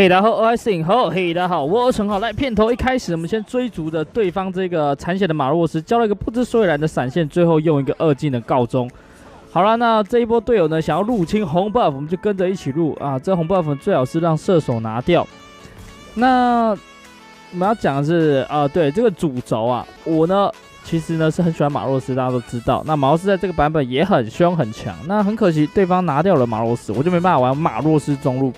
嘿，大家好，我是好，嘿，大家好，我是陈浩。来，片头一开始，我们先追逐着对方这个残血的马洛斯，交了一个不知所以然的闪现，最后用一个二技能告终。好了，那这一波队友呢，想要入侵红 buff，我们就跟着一起入啊。这红 buff 最好是让射手拿掉。那我们要讲的是啊，对这个主轴啊，我呢其实呢是很喜欢马洛斯，大家都知道。那马洛斯在这个版本也很凶很强。那很可惜，对方拿掉了马洛斯，我就没办法玩马洛斯中路。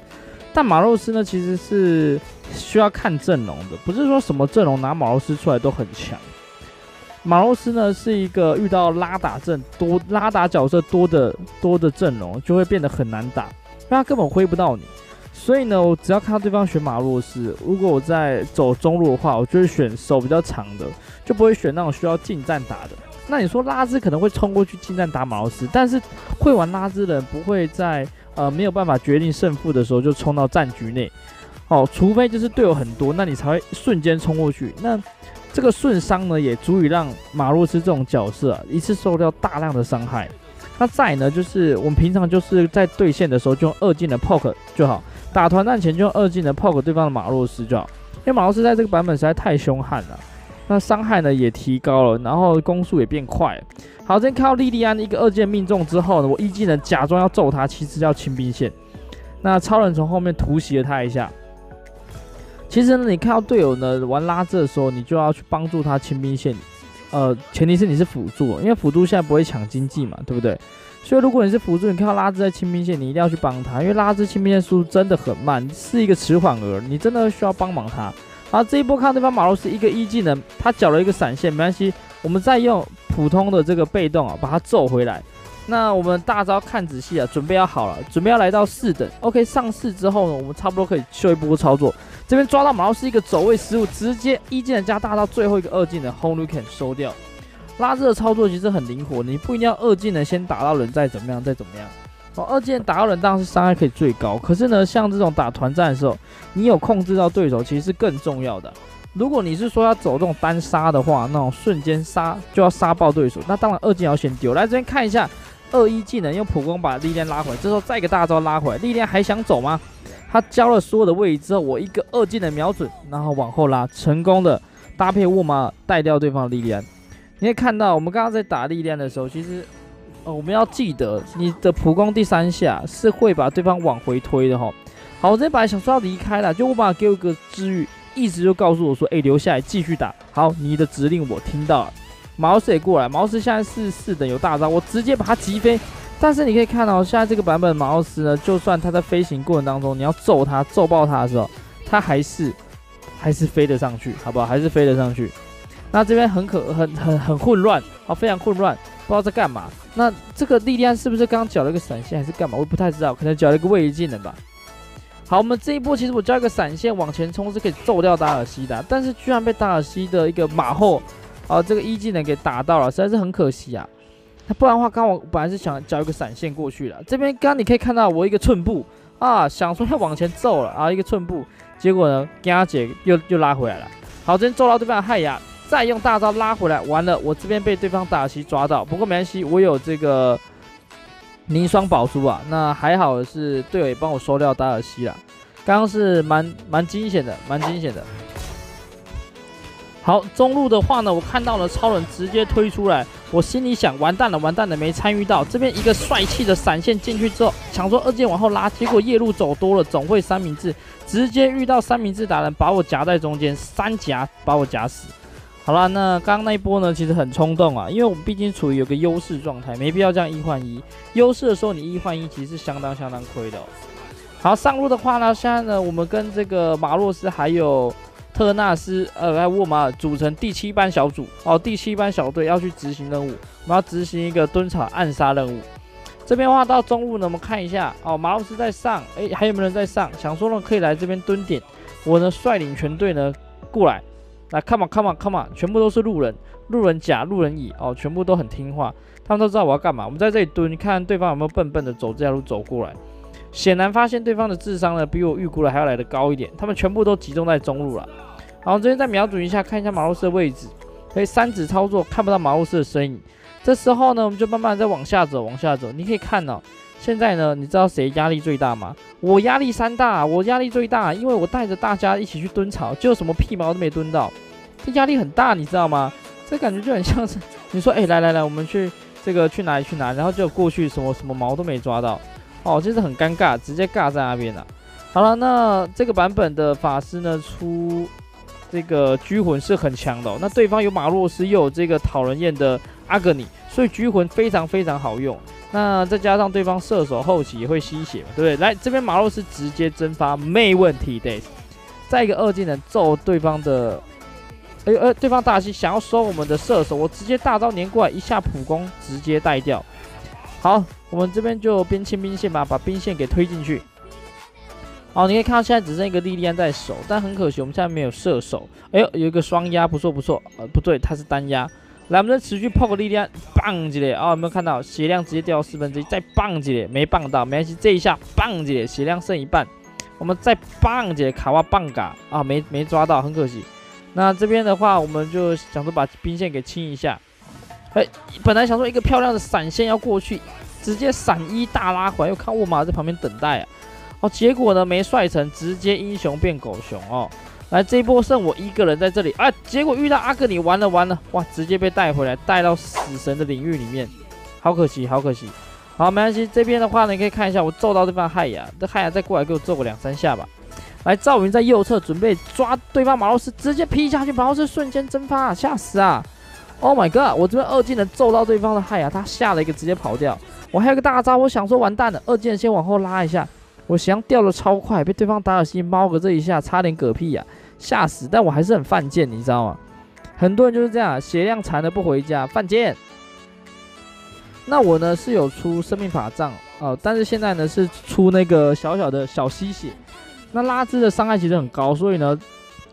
但马洛斯呢，其实是需要看阵容的，不是说什么阵容拿马洛斯出来都很强。马洛斯呢是一个遇到拉打阵多、拉打角色多的多的阵容，就会变得很难打，因为他根本挥不到你。所以呢，我只要看到对方选马洛斯，如果我在走中路的话，我就会选手比较长的，就不会选那种需要近战打的。那你说拉兹可能会冲过去近战打马洛斯，但是会玩拉兹的人不会在。呃，没有办法决定胜负的时候，就冲到战局内。哦，除非就是队友很多，那你才会瞬间冲过去。那这个瞬伤呢，也足以让马洛斯这种角色，一次受到大量的伤害。那再呢，就是我们平常就是在对线的时候，就用二进的 poke 就好。打团战前就用二进的 poke 对方的马洛斯就好，因为马洛斯在这个版本实在太凶悍了。那伤害呢也提高了，然后攻速也变快。好，这边看到莉莉安一个二键命中之后呢，我一技能假装要揍他，其实要清兵线。那超人从后面突袭了他一下。其实呢，你看到队友呢玩拉兹的时候，你就要去帮助他清兵线。呃，前提是你是辅助，因为辅助现在不会抢经济嘛，对不对？所以如果你是辅助，你看到拉兹在清兵线，你一定要去帮他，因为拉兹清兵线速度真的很慢，是一个迟缓儿，你真的需要帮忙他。好，这一波看对方马洛斯一个一技能，他缴了一个闪现，没关系，我们再用普通的这个被动啊，把他揍回来。那我们大招看仔细啊，准备要好了，准备要来到四等，OK，上四之后呢，我们差不多可以秀一波操作。这边抓到马洛斯一个走位失误，直接一技能加大招，最后一个二技能 Holy Can 收掉。拉这的操作其实很灵活，你不一定要二技能先打到人再怎么样，再怎么样。哦，二技能打到人当然是伤害可以最高，可是呢，像这种打团战的时候，你有控制到对手，其实是更重要的。如果你是说要走这种单杀的话，那种瞬间杀就要杀爆对手，那当然二技能要先丢。来这边看一下，二一技能用普攻把力量拉回来，这时候再一个大招拉回来，力量还想走吗？他交了所有的位移之后，我一个二技能瞄准，然后往后拉，成功的搭配沃玛带掉对方的力量。你可以看到，我们刚刚在打力量的时候，其实。哦，我们要记得，你的普攻第三下是会把对方往回推的哈。好，我这边本来想说要离开了，就我把给我个治愈，一直就告诉我说，哎，留下来继续打。好，你的指令我听到了。毛斯也过来，毛斯现在是四等有大招，我直接把他击飞。但是你可以看到，现在这个版本毛斯呢，就算他在飞行过程当中，你要揍他、揍爆他的时候，他还是还是飞得上去，好不好？还是飞得上去。那这边很可很很很混乱，好，非常混乱。不知道在干嘛？那这个莉莉安是不是刚缴了一个闪现，还是干嘛？我不太知道，可能缴了一个位移技能吧。好，我们这一波其实我交一个闪现往前冲是可以揍掉达尔西的，但是居然被达尔西的一个马后啊这个一技能给打到了，实在是很可惜啊。那不然的话，刚我本来是想交一个闪现过去了。这边刚你可以看到我一个寸步啊，想说要往前揍了啊，一个寸步，结果呢，跟姐又又拉回来了。好，这边揍到对方的害牙。再用大招拉回来，完了，我这边被对方打西抓到，不过没关系，我有这个凝霜宝珠啊，那还好是队友也帮我收掉达尔西了，刚刚是蛮蛮惊险的，蛮惊险的。好，中路的话呢，我看到了超人直接推出来，我心里想完蛋了，完蛋了，没参与到这边一个帅气的闪现进去之后，想说二键往后拉，结果夜路走多了，总会三明治，直接遇到三明治达人把我夹在中间，三夹把我夹死。好了，那刚刚那一波呢，其实很冲动啊，因为我们毕竟处于有个优势状态，没必要这样一换一。优势的时候你一换一，其实是相当相当亏的。好，上路的话呢，现在呢，我们跟这个马洛斯还有特纳斯，呃，还有沃马组成第七班小组哦，第七班小队要去执行任务，我们要执行一个蹲草暗杀任务。这边的话到中路呢，我们看一下哦，马洛斯在上，哎，还有没有人在上？想说呢，可以来这边蹲点，我呢率领全队呢过来。来，come on，come on，come on，全部都是路人，路人甲，路人乙，哦，全部都很听话，他们都知道我要干嘛。我们在这里蹲，看对方有没有笨笨的走这条路走过来。显然发现对方的智商呢，比我预估的还要来的高一点。他们全部都集中在中路了。好，这边再瞄准一下，看一下马洛斯的位置。可以三指操作，看不到马洛斯的身影。这时候呢，我们就慢慢再往下走，往下走。你可以看到，现在呢，你知道谁压力最大吗？我压力山大，我压力最大，因为我带着大家一起去蹲草，就什么屁毛都没蹲到，这压力很大，你知道吗？这感觉就很像是你说，哎，来来来，我们去这个去哪里去哪，然后就过去什么什么毛都没抓到，哦，就是很尴尬，直接尬在那边了。好了，那这个版本的法师呢出这个狙魂是很强的，那对方有马洛斯又有这个讨人厌的阿格尼，所以狙魂非常非常好用。那再加上对方射手后期也会吸血嘛，对不对？来这边马洛斯直接蒸发没问题的。再一个二技能揍对方的，哎呦哎，对方大西想要收我们的射手，我直接大招粘过来一下普攻直接带掉。好，我们这边就边清兵线吧，把兵线给推进去。好，你可以看到现在只剩一个莉莉安在守，但很可惜我们现在没有射手。哎呦，有一个双压，不错不错。呃，不对，他是单压。来，我们再持续破个力量，棒几咧！哦，有没有看到血量直接掉到四分之一？再棒几咧，没棒到，没关系，这一下棒几咧，血量剩一半。我们再棒几咧，卡哇棒嘎啊，没没抓到，很可惜。那这边的话，我们就想说把兵线给清一下。哎，本来想说一个漂亮的闪现要过去，直接闪一大拉回来，又看沃马在旁边等待啊。哦，结果呢没帅成，直接英雄变狗熊哦。来，这一波剩我一个人在这里啊！结果遇到阿克尼，完了完了，哇！直接被带回来，带到死神的领域里面，好可惜，好可惜。好，没关系，这边的话呢，你可以看一下，我揍到对方害牙，这害牙再过来给我揍个两三下吧。来，赵云在右侧准备抓对方马洛斯，直接劈下去，马洛斯瞬间蒸发，啊吓死啊！Oh my god！我这边二技能揍到对方的害牙，他吓了一个直接跑掉。我还有个大招，我想说完蛋了，二技能先往后拉一下，我想掉的超快，被对方达尔西猫个这一下，差点嗝屁呀！吓死！但我还是很犯贱，你知道吗？很多人就是这样，血量残了不回家，犯贱。那我呢是有出生命法杖哦，但是现在呢是出那个小小的小吸血。那拉兹的伤害其实很高，所以呢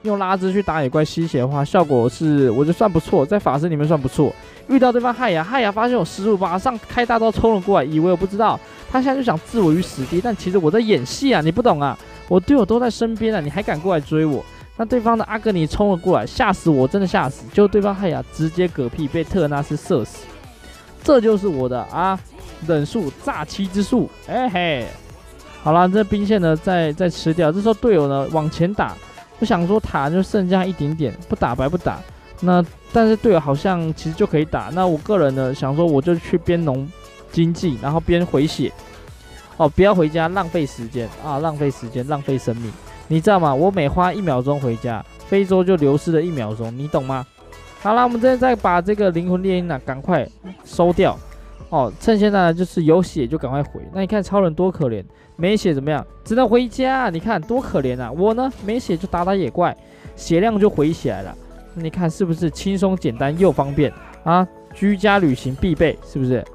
用拉兹去打野怪吸血的话，效果是我觉得算不错，在法师里面算不错。遇到对方害牙，害牙发现我失误，马上开大招冲了过来，以为我不知道，他现在就想置我于死地，但其实我在演戏啊，你不懂啊，我队友都在身边啊，你还敢过来追我？那对方的阿格尼冲了过来，吓死我，真的吓死！就对方害牙直接嗝屁，被特纳斯射死。这就是我的啊忍术诈欺之术，哎嘿！好了，这兵线呢再再吃掉。这时候队友呢往前打，我想说塔就剩下一点点，不打白不打。那但是队友好像其实就可以打。那我个人呢想说，我就去边农经济，然后边回血。哦，不要回家浪费时间啊，浪费时间，浪费生命。你知道吗？我每花一秒钟回家，非洲就流失了一秒钟，你懂吗？好了，我们这边再把这个灵魂猎鹰呢，赶快收掉哦。趁现在就是有血就赶快回。那你看超人多可怜，没血怎么样？只能回家。你看多可怜啊！我呢没血就打打野怪，血量就回起来了。你看是不是轻松简单又方便啊？居家旅行必备，是不是？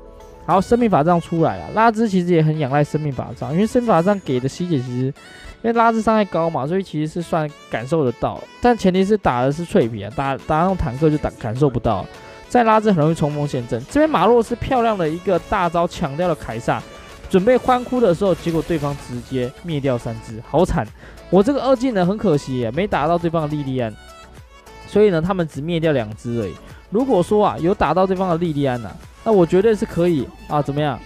好，生命法杖出来了。拉兹其实也很仰赖生命法杖，因为生命法杖给的吸血其实。因为拉兹伤害高嘛，所以其实是算感受得到，但前提是打的是脆皮啊，打打那种坦克就打感受不到。在拉兹很容易冲锋陷阵。这边马洛斯漂亮的一个大招抢掉了凯撒，准备欢呼的时候，结果对方直接灭掉三只，好惨！我这个二技能很可惜，没打到对方的莉莉安，所以呢，他们只灭掉两只而已。如果说啊有打到对方的莉莉安呢，那我绝对是可以啊，怎么样？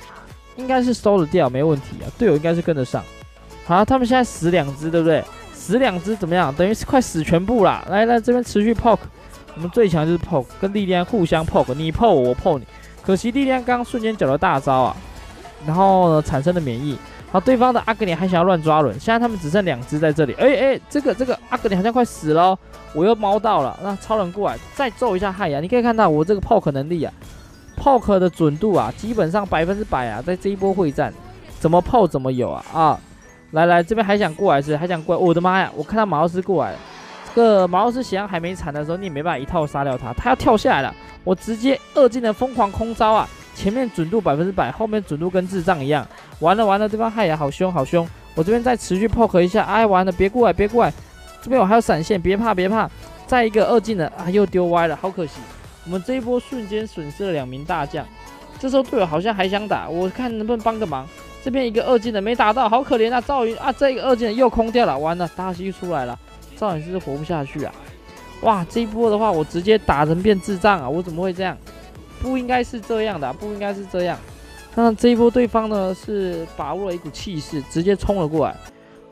应该是收得掉，没问题啊，队友应该是跟得上。好，他们现在死两只，对不对？死两只怎么样？等于是快死全部啦。来来，这边持续 poke，我们最强就是 poke，跟莉莉安互相 poke，你 poke 我我 poke 你。可惜莉莉安刚瞬间缴了大招啊，然后呢产生了免疫。好，对方的阿格尼还想要乱抓人，现在他们只剩两只在这里。哎哎，这个这个阿格尼好像快死了，我又猫到了。那超人过来再揍一下害呀！你可以看到我这个 poke 能力啊，poke 的准度啊，基本上百分之百啊，在这一波会战怎么 poke 怎么有啊啊！来来，这边还想过来是？还想过来？我的妈呀！我看到马奥斯过来，这个马奥斯血量还没残的时候，你也没办法一套杀掉他。他要跳下来了，我直接二技能疯狂空招啊！前面准度百分之百，后面准度跟智障一样。完了完了，对方害呀好凶好凶！我这边再持续 poke 一下，哎，完了，别过来别过来！这边我还有闪现，别怕别怕！再一个二技能啊，又丢歪了，好可惜！我们这一波瞬间损失了两名大将。这时候队友好像还想打，我看能不能帮个忙。这边一个二技能没打到，好可怜啊！赵云啊，这个二技能又空掉了，完了，大西出来了，赵云是活不下去啊！哇，这一波的话，我直接打人变智障啊！我怎么会这样？不应该是这样的，不应该是这样。那这一波对方呢是把握了一股气势，直接冲了过来。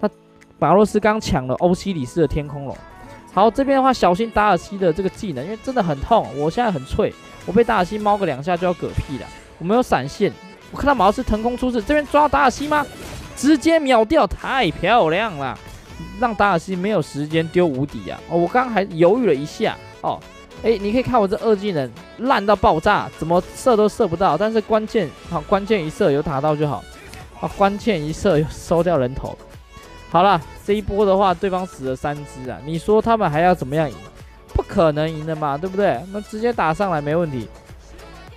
那马洛斯刚抢了欧西里斯的天空龙。好，这边的话小心达尔西的这个技能，因为真的很痛。我现在很脆，我被达尔西猫个两下就要嗝屁了。我没有闪现，我看到马洛斯腾空出世，这边抓达尔西吗？直接秒掉，太漂亮了，让达尔西没有时间丢无敌啊！哦，我刚刚还犹豫了一下哦。哎，你可以看我这二技能烂到爆炸，怎么射都射不到，但是关键好，关键一射有打到就好。啊，关键一射收掉人头。好了，这一波的话，对方死了三只啊，你说他们还要怎么样赢？不可能赢的嘛，对不对？那直接打上来没问题。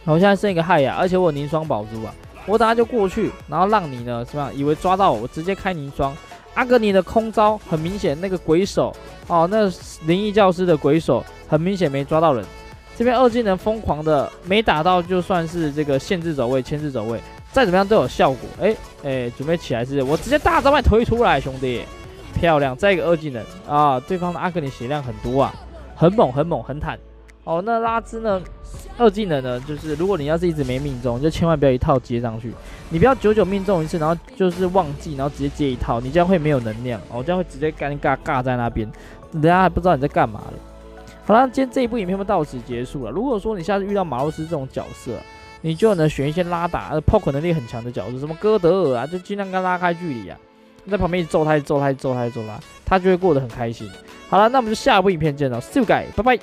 我现在剩一个害呀，而且我凝霜宝珠啊。我等下就过去，然后让你呢，是吧？以为抓到我，我直接开凝霜。阿格尼的空招很明显，那个鬼手哦，那灵异教师的鬼手很明显没抓到人。这边二技能疯狂的没打到，就算是这个限制走位、牵制走位，再怎么样都有效果。哎哎，准备起来是，我直接大招把推出来，兄弟，漂亮！再一个二技能啊，对方的阿格尼血量很多啊，很猛很猛很坦。哦，那拉兹呢？二技能呢，就是如果你要是一直没命中，就千万不要一套接上去。你不要久久命中一次，然后就是忘记，然后直接接一套，你这样会没有能量，哦，这样会直接尴尬尬在那边，人家还不知道你在干嘛了。好了，今天这一部影片就到此结束了。如果说你下次遇到马洛斯这种角色，你就能选一些拉打、poke 能力很强的角色，什么哥德尔啊，就尽量跟他拉开距离啊，在旁边一揍他一、揍他一、揍他一、揍他，他就会过得很开心。好了，那我们就下一部影片见了，See you guys，拜拜。